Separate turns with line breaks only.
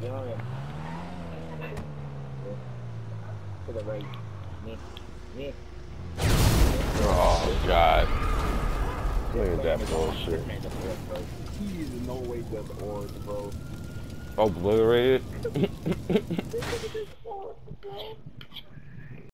Yeah. yeah. To the right. Me. Me.
Oh god. Look at that bullshit.
He is in no way just orange, bro.
Obliterated.